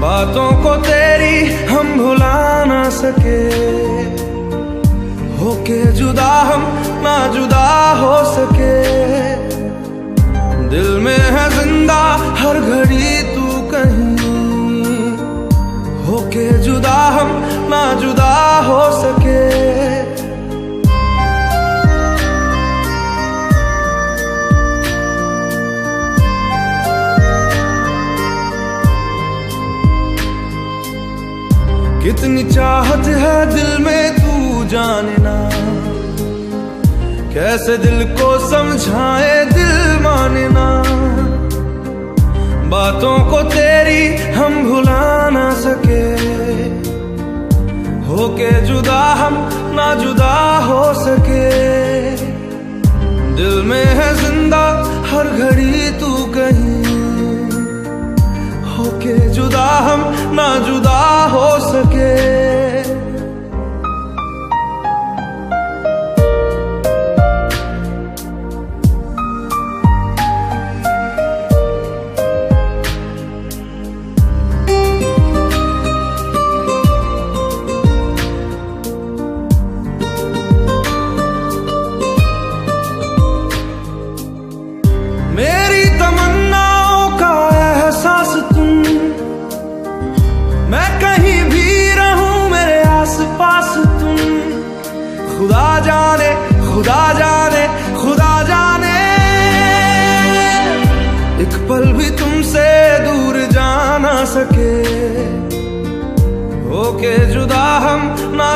बातों को तेरी हम भुला ना सके। होके जुदा हम ना जुदा हो सके। दिल में है ज़िंदा हर घड़ी तू कहीं। होके जुदा हम ना जुदा हो सके। कितनी चाहत है दिल में तू जानना कैसे दिल को समझाए दिल मानना बातों को तेरी हम भुला ना सके। होके जुदा हम ना जुदा हो सके। दिल में है ज़िंदा हर घड़ी तू कहीं। होके जुदा हम ना जुदा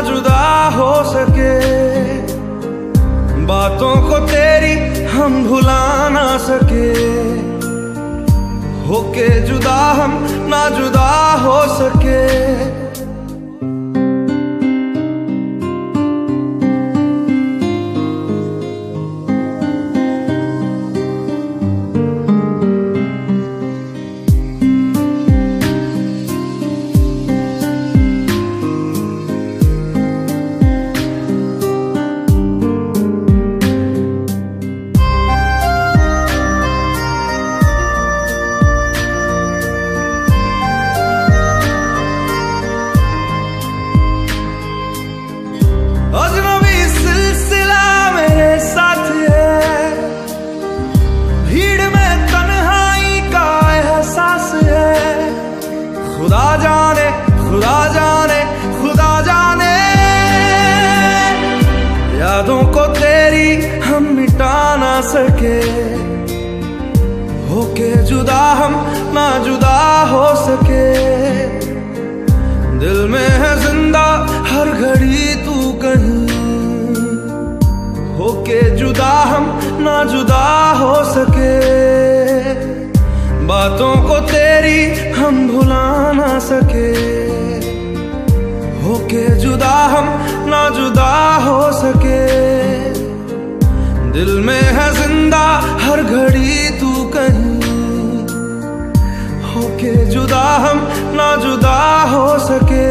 जुदा हो सके। बातों को तेरी हम भुला ना सके। होके जुदा हम ना जुदा हो सके। होके जुदा हम ना जुदा हो सके। दिल में है ज़िंदा, हर घड़ी तू कहीं। होके जुदा हम ना जुदा हो सके। बातों को तेरी हम भुला ना सके। होके जुदा हम ना जुदा हो सके। दिल में है ज़िंदा हर घड़ी तू कहीं होके जुदा हम ना जुदा हो सके।